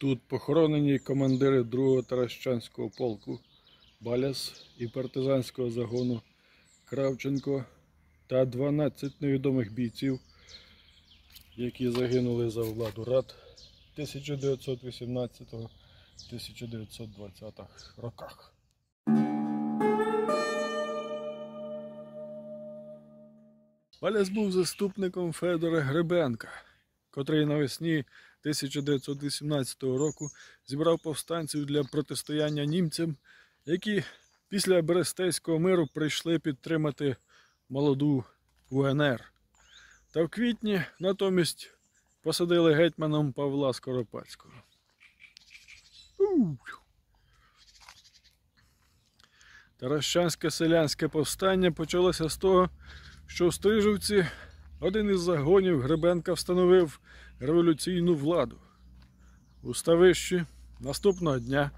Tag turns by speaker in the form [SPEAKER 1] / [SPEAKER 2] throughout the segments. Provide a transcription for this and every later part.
[SPEAKER 1] Тут похоронені командири 2-го Таращанського полку Баляс і партизанського загону Кравченко та 12 невідомих бійців, які загинули за владу рад 1918-1920 роках. Баляс був заступником Федора Гребенка, котрий навесні 1918 року зібрав повстанців для протистояння німцям, які після Берестейського миру прийшли підтримати молоду УНР. Та в квітні натомість посадили гетьманом Павла Скоропадського. Ух. Таращанське селянське повстання почалося з того, що в Стрижівці один із загонів Гребенка встановив революційну владу. У Ставищі наступного дня,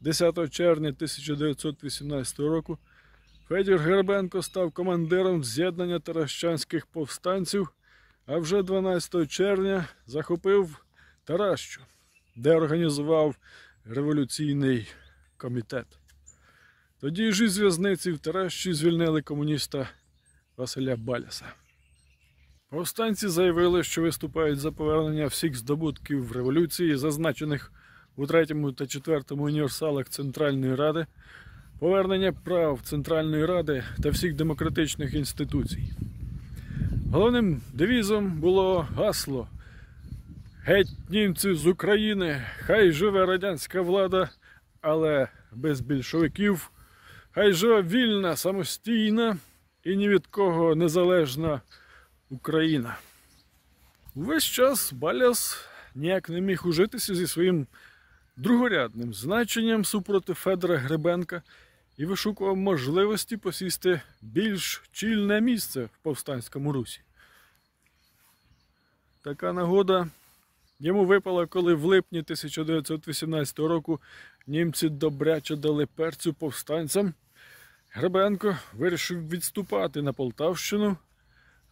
[SPEAKER 1] 10 червня 1918 року, Федір Гребенко став командиром з'єднання таращанських повстанців, а вже 12 червня захопив Таращу, де організував революційний комітет. Тоді ж із в'язниці в Таращі звільнили комуніста Василя Баляса. Повстанці заявили, що виступають за повернення всіх здобутків революції, зазначених у третьому та четвертому універсалах Центральної Ради, повернення прав Центральної Ради та всіх демократичних інституцій. Головним девізом було гасло Геть німці з України, хай живе радянська влада, але без більшовиків, хай живе вільна, самостійна і ні від кого незалежна Україна. Увесь час Баляс ніяк не міг ужитися зі своїм другорядним значенням супроти Федора Гребенка і вишукував можливості посісти більш чільне місце в повстанському русі. Така нагода йому випала, коли в липні 1918 року німці добряче дали перцю повстанцям. Гребенко вирішив відступати на Полтавщину,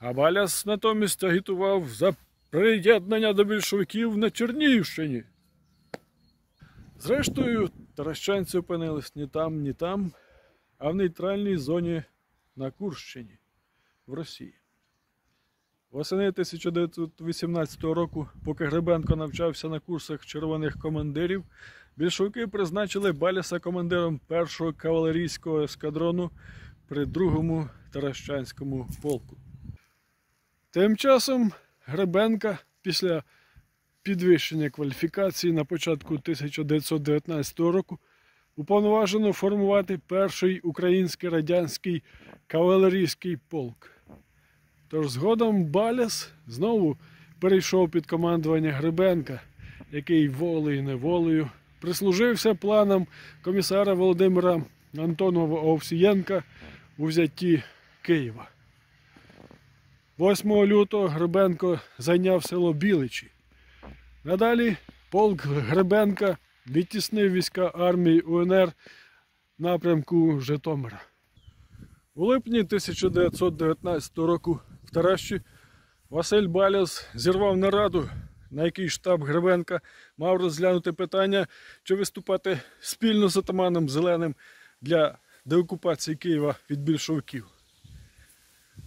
[SPEAKER 1] а Баляс натомість агітував за приєднання до більшовиків на Чернігівщині. Зрештою, таращанці опинились ні там, ні там, а в нейтральній зоні на Курщині в Росії. Восени 1918 року, поки Гребенко навчався на курсах червоних командирів, більшовики призначили Баляса командиром першого кавалерійського ескадрону при другому Таращанському полку. Тим часом Гребенка після підвищення кваліфікації на початку 1919 року уповноважено формувати перший український радянський кавалерійський полк. Тож згодом Баляс знову перейшов під командування Гребенка, який волею неволею прислужився планам комісара Володимира Антонова Овсієнка у взятті Києва. 8 лютого Гребенко зайняв село Біличі. Надалі полк Гребенка відтіснив війська армії УНР напрямку Житомира. У липні 1919 року в Таращі Василь Баляс зірвав нараду, на якій штаб Гребенка мав розглянути питання, чи виступати спільно з атаманом Зеленим для деокупації Києва від більшовиків.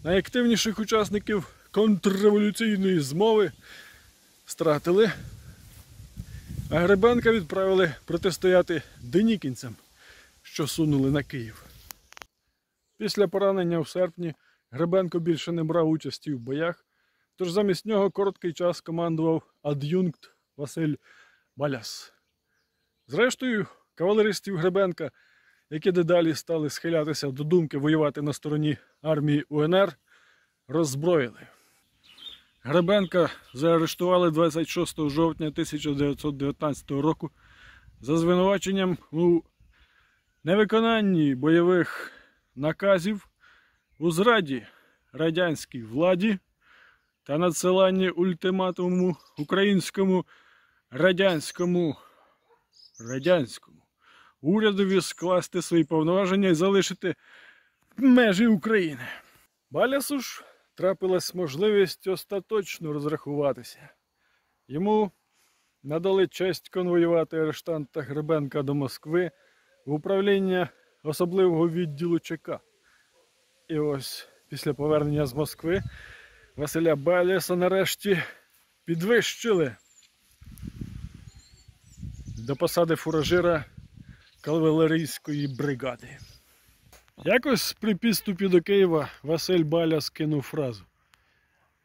[SPEAKER 1] Найактивніших учасників контрреволюційної змови стратили, а Гребенка відправили протистояти денікінцям, що сунули на Київ. Після поранення в серпні Гребенко більше не брав участі в боях, тож замість нього короткий час командував ад'юнкт Василь Баляс. Зрештою, кавалеристів Гребенка, які дедалі стали схилятися до думки воювати на стороні армії УНР, роззброїли. Гребенка заарештували 26 жовтня 1919 року за звинуваченням у невиконанні бойових наказів у зраді радянській владі та надсиланні ультиматуму українському радянському радянському урядові скласти свої повноваження і залишити межі України. Балясу ж трапилась можливість остаточно розрахуватися. Йому надали честь конвоювати арештанта Гребенка до Москви в управління особливого відділу ЧК. І ось після повернення з Москви Василя Баліса нарешті підвищили до посади фуражира кавалерійської бригади. Якось при підступі до Києва Василь Баля скинув фразу.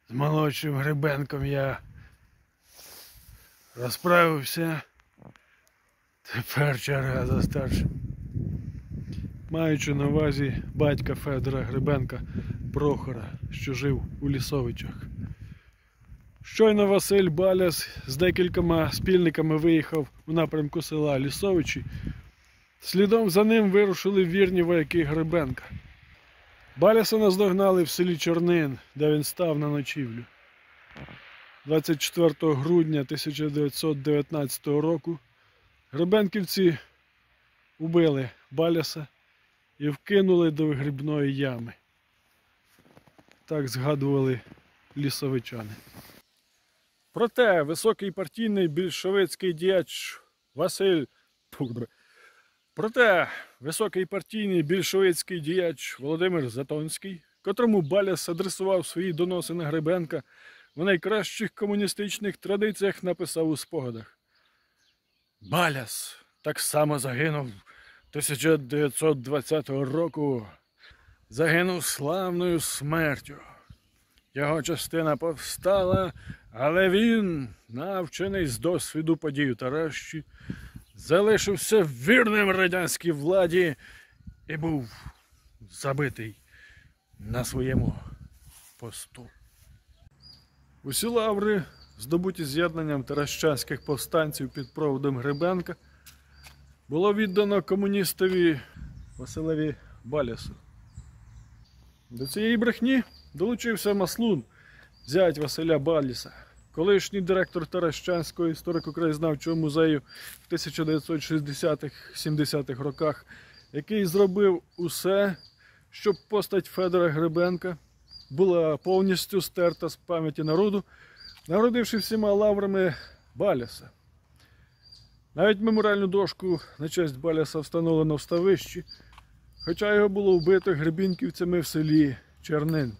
[SPEAKER 1] З молодшим Гребенком я розправився. Тепер черга за старшим. Маючи на увазі батька Федора Гребенка Прохора, що жив у Лісовичах. Щойно Василь Баляс з декількома спільниками виїхав у напрямку села Лісовичі. Слідом за ним вирушили вірні вояки Гребенка. Баляса наздогнали в селі Чорнин, де він став на ночівлю. 24 грудня 1919 року Гребенківці убили Баляса і вкинули до вигрібної ями. Так згадували лісовичани. Проте високий партійний більшовицький діяч Василь Проте високий партійний більшовицький діяч Володимир Затонський, котрому Баляс адресував свої доноси на Гребенка, в найкращих комуністичних традиціях написав у спогадах. Баляс так само загинув 1920 року. Загинув славною смертю. Його частина повстала, але він, навчений з досвіду подій у Таращі, залишився вірним радянській владі і був забитий на своєму посту. Усі лаври, здобуті з'єднанням таращанських повстанців під проводом Гребенка, було віддано комуністові Василеві Балясу. До цієї брехні долучився Маслун, зять Василя Баліса, колишній директор Таращанського історико-краєзнавчого музею в 1960-70-х роках, який зробив усе, щоб постать Федора Гребенка була повністю стерта з пам'яті народу, народивши всіма лаврами Баляса. Навіть меморіальну дошку на честь Баляса встановлено в ставищі, хоча його було вбито гребінківцями в селі Чернин.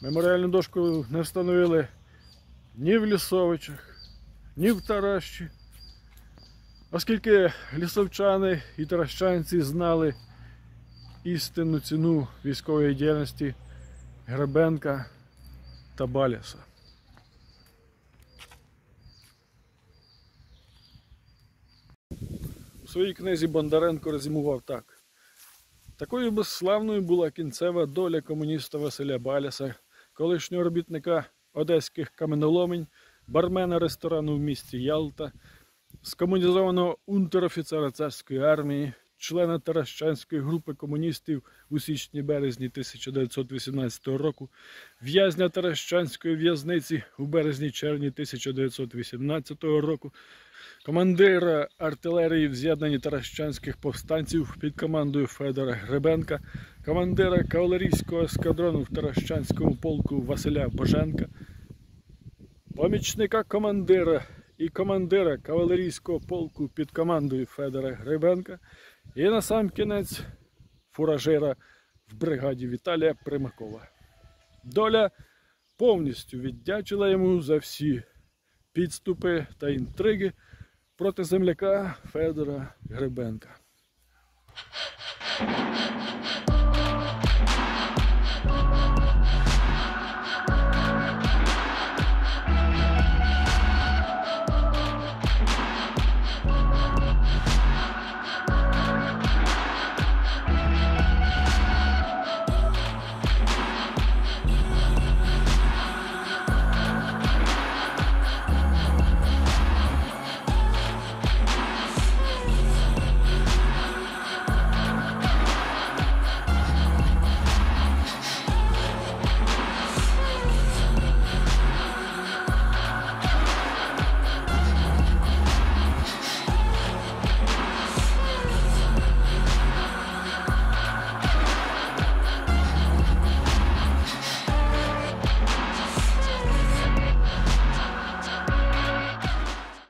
[SPEAKER 1] Меморіальну дошку не встановили ні в Лісовичах, ні в Таращі. Оскільки лісовчани і таращанці знали істинну ціну військової діяльності Гребенка та Баляса. У своїй книзі Бондаренко резюмував так. Такою безславною була кінцева доля комуніста Василя Баляса, колишнього робітника одеських каменоломень, бармена ресторану в місті Ялта, скомунізованого унтер-офіцера царської армії, члена Таращанської групи комуністів у січні-березні 1918 року, в'язня Таращанської в'язниці у березні-червні 1918 року, командира артилерії в з'єднанні Таращанських повстанців під командою Федора Гребенка, командира кавалерійського ескадрону в Таращанському полку Василя Боженка, помічника командира і командира кавалерійського полку під командою Федора Гребенка і на сам кінець фуражира в бригаді Віталія Примакова. Доля повністю віддячила йому за всі підступи та інтриги проти земляка Федора Гребенка.